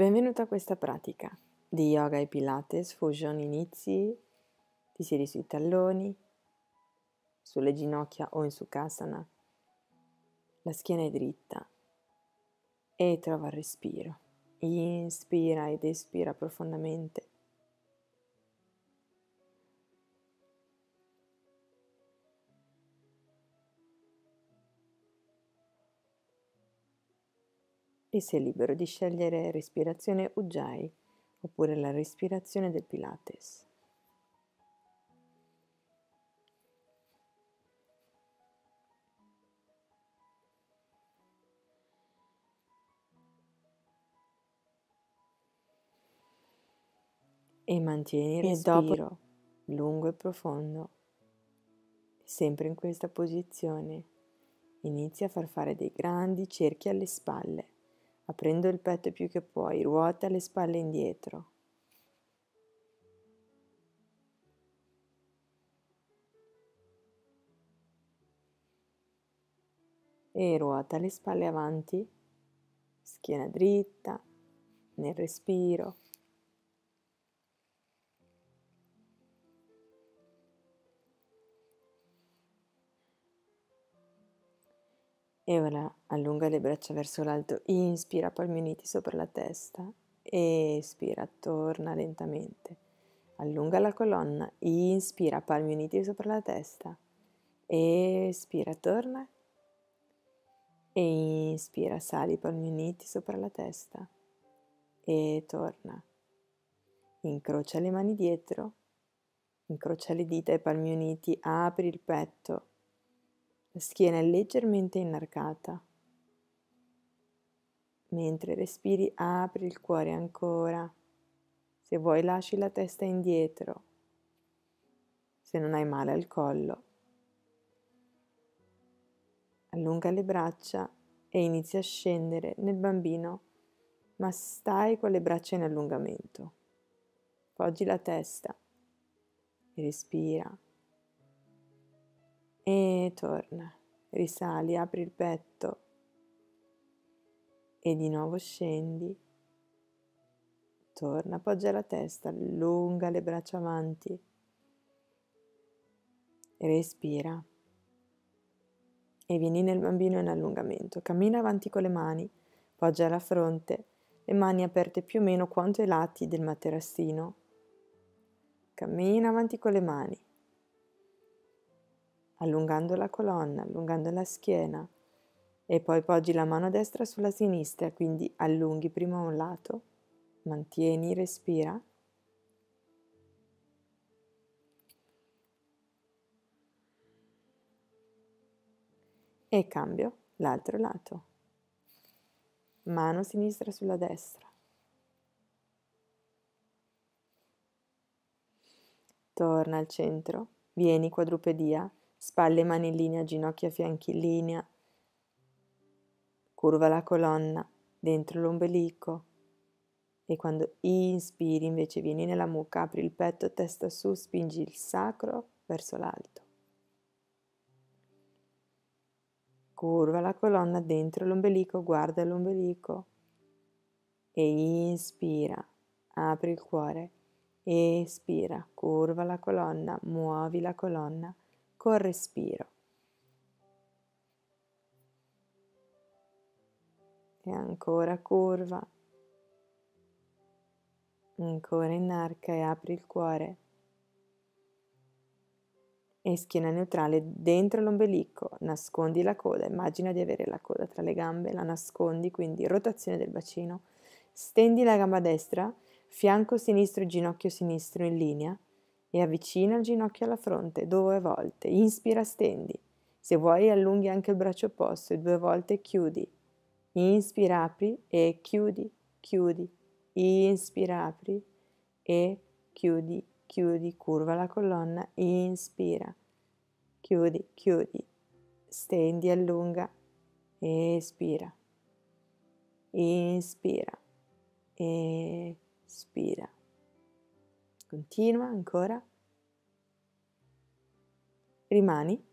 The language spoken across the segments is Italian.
Benvenuto a questa pratica di yoga e pilates fusion inizi, ti siedi sui talloni, sulle ginocchia o in sukhasana, la schiena è dritta e trova il respiro. Inspira ed espira profondamente. E sei libero di scegliere respirazione Ujjayi oppure la respirazione del Pilates. E mantieni il respiro lungo e profondo. Sempre in questa posizione inizia a far fare dei grandi cerchi alle spalle aprendo il petto più che puoi, ruota le spalle indietro. E ruota le spalle avanti, schiena dritta, nel respiro. E ora allunga le braccia verso l'alto, inspira palmi uniti sopra la testa, espira, torna lentamente. Allunga la colonna, inspira palmi uniti sopra la testa, espira, torna e inspira, sali palmi uniti sopra la testa e torna. Incrocia le mani dietro, incrocia le dita e palmi uniti, apri il petto la schiena è leggermente inarcata. Mentre respiri apri il cuore ancora. Se vuoi lasci la testa indietro. Se non hai male al collo. Allunga le braccia e inizia a scendere nel bambino, ma stai con le braccia in allungamento. Poggi la testa e respira e torna, risali, apri il petto e di nuovo scendi, torna, appoggia la testa, allunga le braccia avanti, respira. E vieni nel bambino in allungamento, cammina avanti con le mani, poggia la fronte, le mani aperte più o meno quanto ai lati del materassino, cammina avanti con le mani allungando la colonna, allungando la schiena e poi poggi la mano destra sulla sinistra, quindi allunghi prima un lato, mantieni, respira. E cambio l'altro lato. Mano sinistra sulla destra. Torna al centro, vieni quadrupedia spalle e mani in linea, ginocchia, fianchi in linea, curva la colonna dentro l'ombelico. E quando inspiri invece vieni nella mucca, apri il petto, testa su, spingi il sacro verso l'alto. Curva la colonna dentro l'ombelico, guarda l'ombelico e inspira, apri il cuore, espira, curva la colonna, muovi la colonna col respiro. E ancora curva. Ancora inarca e apri il cuore. E schiena neutrale dentro l'ombelico, nascondi la coda, immagina di avere la coda tra le gambe, la nascondi, quindi rotazione del bacino. Stendi la gamba destra, fianco sinistro e ginocchio sinistro in linea e avvicina il ginocchio alla fronte due volte. Inspira, stendi. Se vuoi allunghi anche il braccio opposto e due volte chiudi. Inspira, apri e chiudi, chiudi. Inspira, apri e chiudi, chiudi. Curva la colonna, inspira. Chiudi, chiudi. Stendi, allunga. Espira. Inspira. Espira. Continua ancora. Rimani.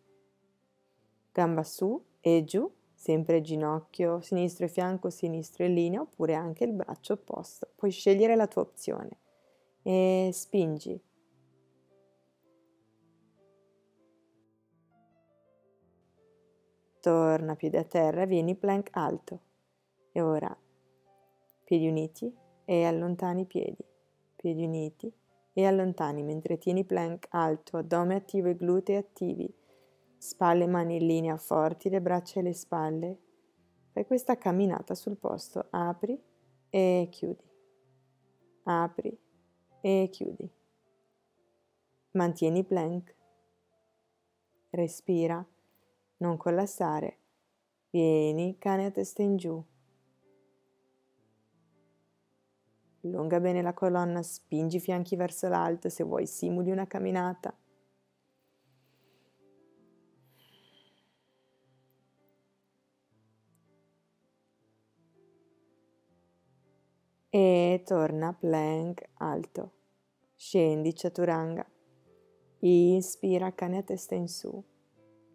Gamba su e giù sempre ginocchio sinistro e fianco sinistro in linea oppure anche il braccio opposto. Puoi scegliere la tua opzione e spingi. Torna piedi a terra, vieni plank alto. E ora piedi uniti e allontani i piedi, piedi uniti e allontani mentre tieni plank alto, addome attivo e glutei attivi spalle e mani in linea forti, le braccia e le spalle. Fai questa camminata sul posto, apri e chiudi, apri e chiudi. Mantieni plank, respira, non collassare, vieni cane a testa in giù. Allunga bene la colonna, spingi i fianchi verso l'alto, se vuoi simuli una camminata. e torna plank alto. Scendi chaturanga. Inspira cane a testa in su.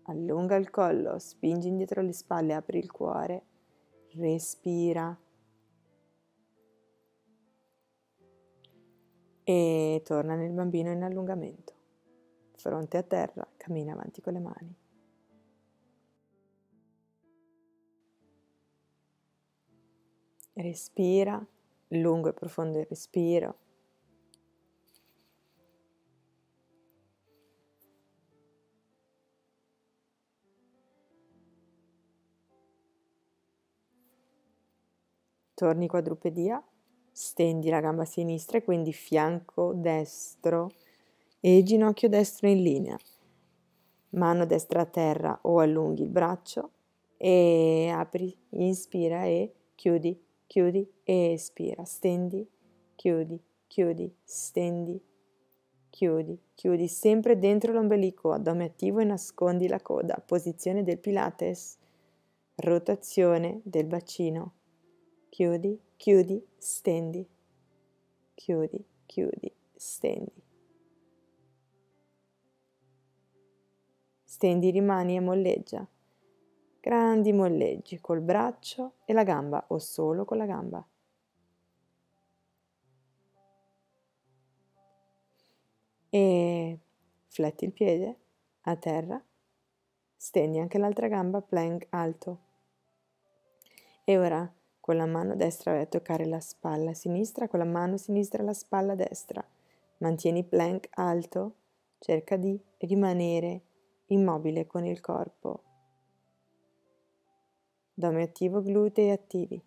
Allunga il collo, spingi indietro le spalle, apri il cuore. Respira. E torna nel bambino in allungamento. Fronte a terra, cammina avanti con le mani. Respira lungo e profondo il respiro. Torni quadrupedia, stendi la gamba sinistra e quindi fianco destro e ginocchio destro in linea. Mano destra a terra o allunghi il braccio e apri, inspira e chiudi chiudi e espira, stendi, chiudi, chiudi, stendi, chiudi, chiudi, sempre dentro l'ombelico, addome attivo e nascondi la coda, posizione del Pilates, rotazione del bacino, chiudi, chiudi, stendi, chiudi, chiudi, stendi. Stendi, rimani e molleggia grandi molleggi col braccio e la gamba o solo con la gamba. E fletti il piede a terra, stendi anche l'altra gamba, plank alto. E ora con la mano destra vai a toccare la spalla sinistra, con la mano sinistra la spalla destra. Mantieni plank alto, cerca di rimanere immobile con il corpo Addome attivo, glutei attivi.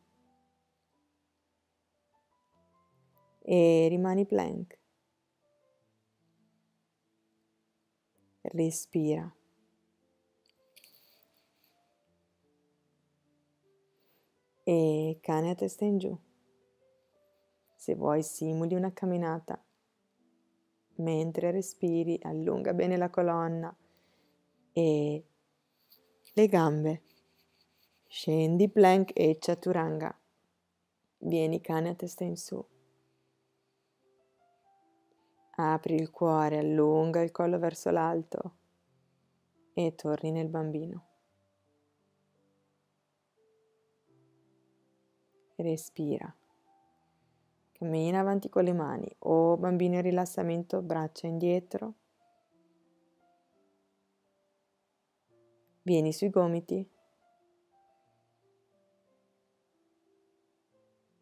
E rimani plank. Respira. E cane a testa in giù. Se vuoi simuli una camminata. Mentre respiri, allunga bene la colonna e le gambe. Scendi plank e chaturanga. Vieni cane a testa in su. Apri il cuore, allunga il collo verso l'alto e torni nel bambino. Respira. Cammina avanti con le mani o bambino in rilassamento, braccia indietro. Vieni sui gomiti.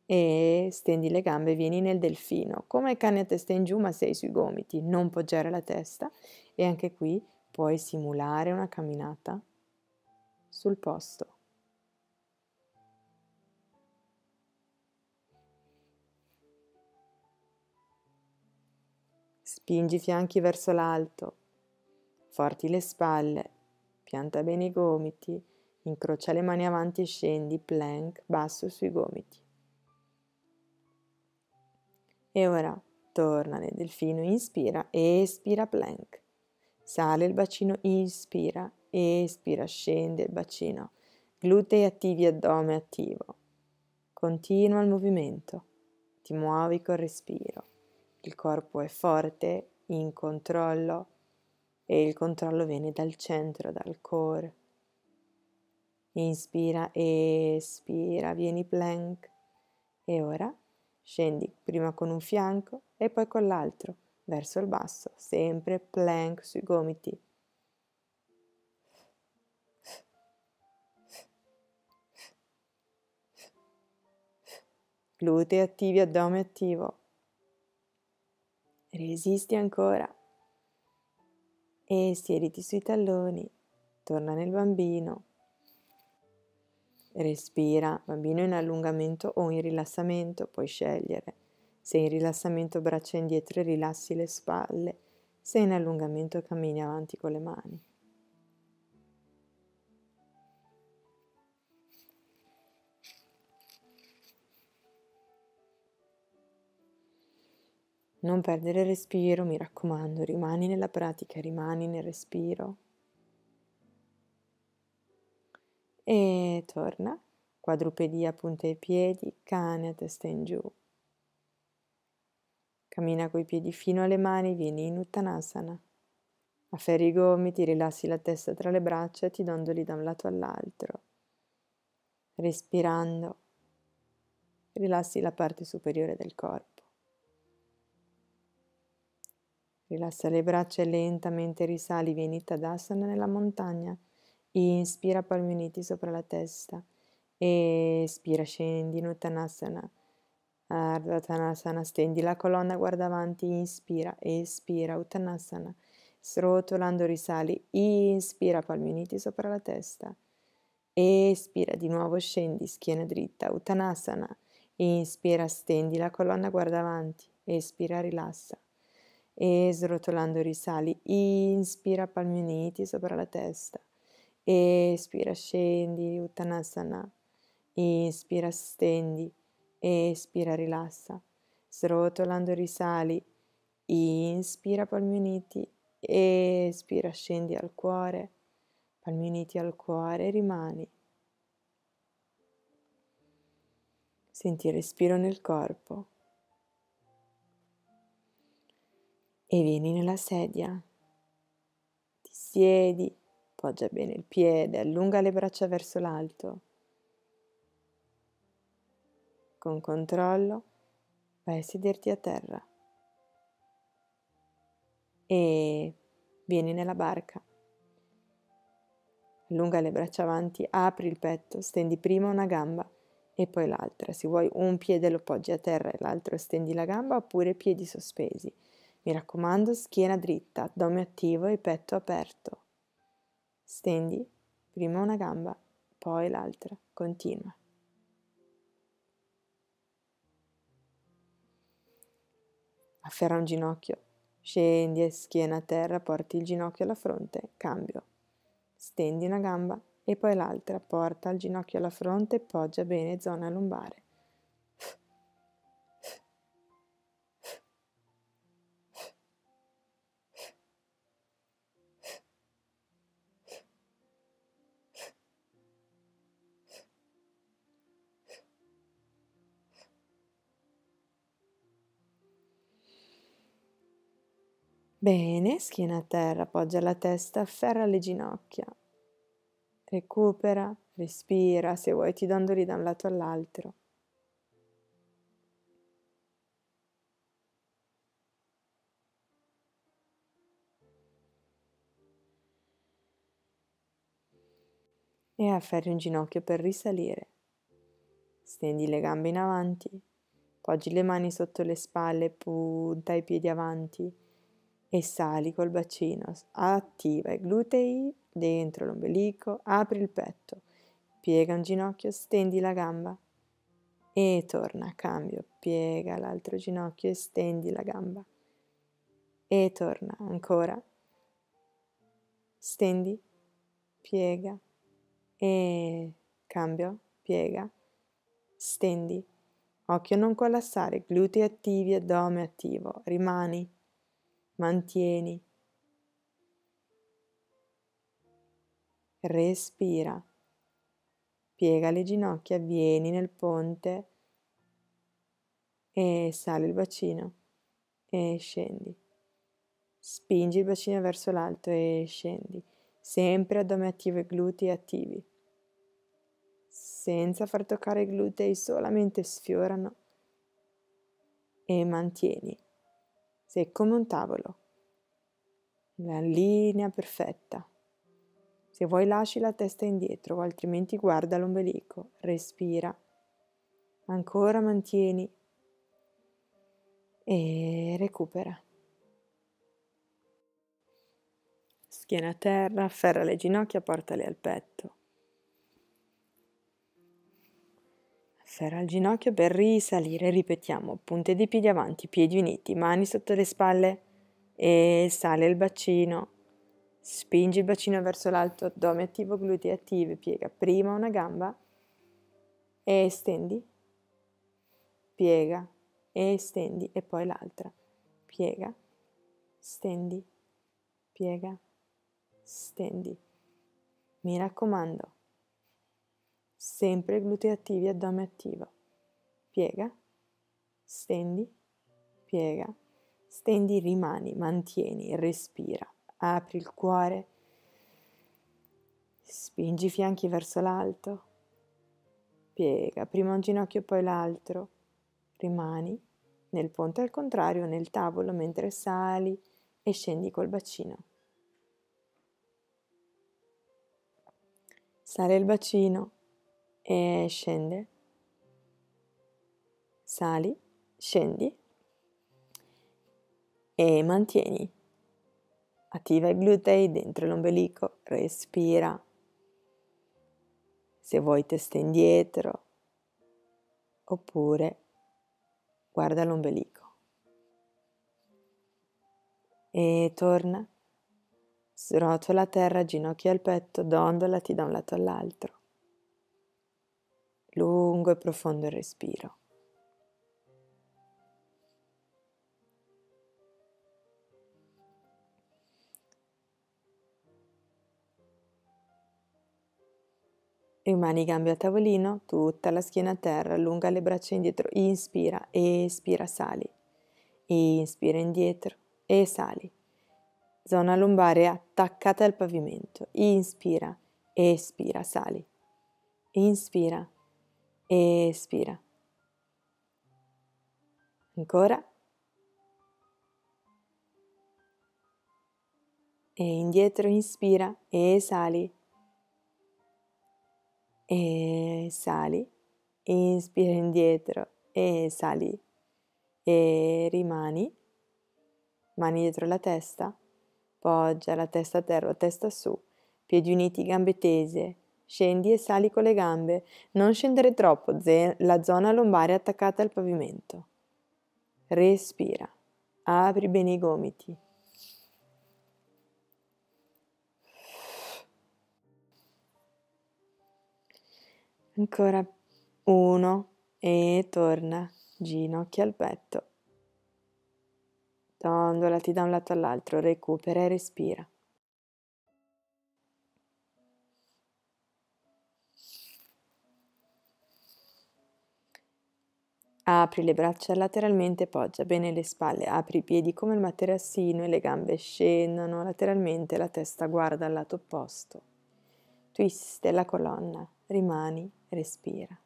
e stendi le gambe, vieni nel delfino, come cane a testa in giù ma sei sui gomiti, non poggiare la testa e anche qui puoi simulare una camminata sul posto. Spingi i fianchi verso l'alto, forti le spalle, pianta bene i gomiti, incrocia le mani avanti e scendi, plank, basso sui gomiti. E ora torna nel delfino, inspira, espira plank. Sale il bacino, inspira, espira, scende il bacino. Glutei attivi, addome attivo. Continua il movimento, ti muovi col respiro. Il corpo è forte, in controllo e il controllo viene dal centro, dal core. Inspira, espira, vieni plank. E ora scendi prima con un fianco e poi con l'altro, verso il basso, sempre plank sui gomiti. Glutei attivi, addome attivo. Resisti ancora. E siediti sui talloni. Torna nel bambino. Respira, bambino in allungamento o in rilassamento, puoi scegliere. Se in rilassamento braccia indietro e rilassi le spalle, se in allungamento cammini avanti con le mani. Non perdere il respiro, mi raccomando, rimani nella pratica, rimani nel respiro. E torna, quadrupedia, punta i piedi, cane a testa in giù. Cammina coi piedi fino alle mani, vieni in Uttanasana. Afferri i gomiti, rilassi la testa tra le braccia e ti dondoli da un lato all'altro. Respirando, rilassi la parte superiore del corpo. Rilassa le braccia e lentamente risali, vieni Tadasana nella montagna. Inspira palmi uniti sopra la testa. Espira, scendi in Uttanasana. Ardha Uttanasana, stendi la colonna, guarda avanti, inspira, espira, Uttanasana. Srotolando risali, inspira palmi uniti sopra la testa. Espira, di nuovo scendi, schiena dritta, Uttanasana. Inspira, stendi la colonna, guarda avanti, espira, rilassa e srotolando risali, inspira palmi uniti sopra la testa, espira scendi, Uttanasana, inspira stendi, espira rilassa, srotolando risali, inspira palmi uniti, espira scendi al cuore, palmi uniti al cuore, rimani. Senti il respiro nel corpo. E vieni nella sedia. Ti siedi, poggia bene il piede, allunga le braccia verso l'alto. Con controllo vai a sederti a terra e vieni nella barca. Allunga le braccia avanti, apri il petto, stendi prima una gamba e poi l'altra. Se vuoi un piede lo poggi a terra e l'altro stendi la gamba oppure piedi sospesi. Mi raccomando, schiena dritta, addome attivo e petto aperto. Stendi prima una gamba, poi l'altra. Continua. Afferra un ginocchio, scendi e schiena a terra, porti il ginocchio alla fronte, cambio. Stendi una gamba e poi l'altra, porta il ginocchio alla fronte poggia bene zona lombare. Bene, schiena a terra, appoggia la testa, afferra le ginocchia. Recupera, respira, se vuoi ti dondoli da un lato all'altro. E afferri un ginocchio per risalire. Stendi le gambe in avanti, poggi le mani sotto le spalle, punta i piedi avanti e sali col bacino, attiva i glutei dentro l'ombelico, apri il petto, piega un ginocchio, stendi la gamba e torna, cambio, piega l'altro ginocchio e stendi la gamba e torna ancora, stendi, piega e cambio, piega, stendi, occhio non collassare, glutei attivi, addome attivo, rimani mantieni, respira, piega le ginocchia, vieni nel ponte e sali il bacino e scendi. Spingi il bacino verso l'alto e scendi, sempre addome attivo e glutei attivi. senza far toccare i glutei, solamente sfiorano e mantieni. Sei come un tavolo. La linea perfetta. Se vuoi lasci la testa indietro, altrimenti guarda l'ombelico, respira. Ancora mantieni e recupera. Schiena a terra, afferra le ginocchia, portale al petto. Afferra il ginocchio per risalire, ripetiamo, punte di piedi avanti, piedi uniti, mani sotto le spalle. E sale il bacino. Spingi il bacino verso l'alto, addome attivo, glutei attivi, piega prima una gamba e estendi, piega e stendi e poi l'altra, piega, stendi, piega, stendi. Mi raccomando, sempre glutei attivi, addome attivo. Piega, stendi, piega, stendi, rimani, mantieni, respira, apri il cuore, spingi i fianchi verso l'alto, piega, prima un ginocchio poi l'altro, rimani nel ponte al contrario, nel tavolo, mentre sali e scendi col bacino. Sale il bacino e scende. Sali, scendi e mantieni. Attiva i glutei dentro l'ombelico, respira. Se vuoi testa indietro oppure guarda l'ombelico. E torna Srotola a terra, ginocchia al petto, dondolati da un lato all'altro. Lungo e profondo il respiro. Rimani gambe a tavolino, tutta la schiena a terra, allunga le braccia indietro, inspira, espira, sali. Inspira indietro e sali zona lombare attaccata al pavimento. Inspira, espira, sali. Inspira, espira. Ancora. E indietro inspira e sali. E sali. Inspira indietro e sali. E rimani. Mani dietro la testa Poggia la testa a terra, testa su, piedi uniti, gambe tese. Scendi e sali con le gambe. Non scendere troppo, la zona lombare attaccata al pavimento. Respira. Apri bene i gomiti. Ancora uno e torna. Ginocchia al petto. Dondolati da un lato all'altro, recupera e respira. Apri le braccia lateralmente, poggia bene le spalle, apri i piedi come il materassino e le gambe scendono lateralmente, la testa guarda al lato opposto. Twist la colonna, rimani, respira.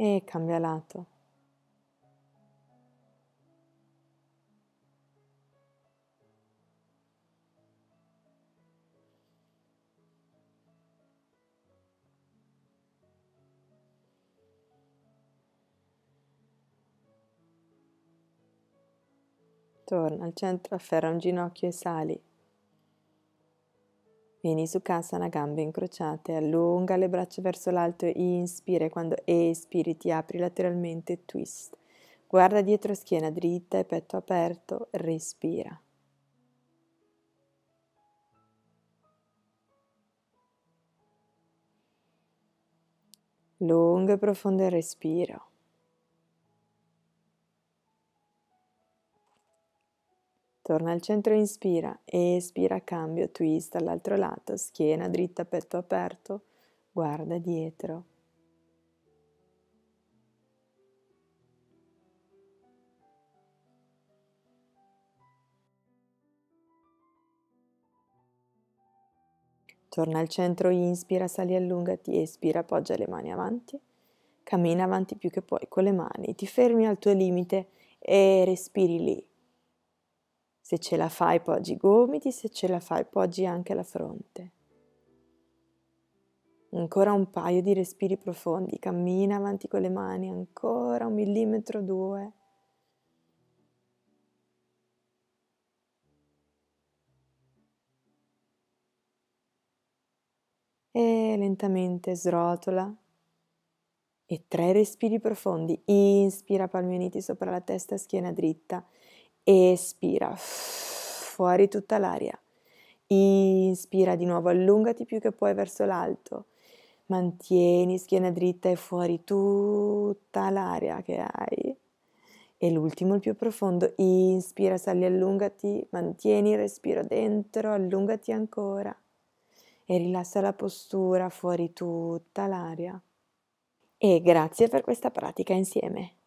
e cambia lato. Torna al centro, afferra un ginocchio e sali. Vieni su Kasana, gambe incrociate, allunga le braccia verso l'alto inspira quando espiri ti apri lateralmente, twist. Guarda dietro schiena dritta e petto aperto, respira. Lungo e profondo respiro. Torna al centro, inspira, espira, cambio, twist all'altro lato, schiena dritta, petto aperto, guarda dietro. Torna al centro, inspira, sali, allungati, espira, appoggia le mani avanti, cammina avanti più che puoi con le mani, ti fermi al tuo limite e respiri lì. Se ce la fai, poggi i gomiti, se ce la fai, poggi anche la fronte. Ancora un paio di respiri profondi, cammina avanti con le mani, ancora un millimetro, due. E lentamente srotola. E tre respiri profondi. Inspira, palmi uniti sopra la testa, schiena dritta. Espira, fuori tutta l'aria. Inspira di nuovo, allungati più che puoi verso l'alto. Mantieni schiena dritta e fuori tutta l'aria che hai. E l'ultimo, il più profondo, inspira, sali, allungati, mantieni il respiro dentro, allungati ancora. E rilassa la postura, fuori tutta l'aria. E grazie per questa pratica insieme.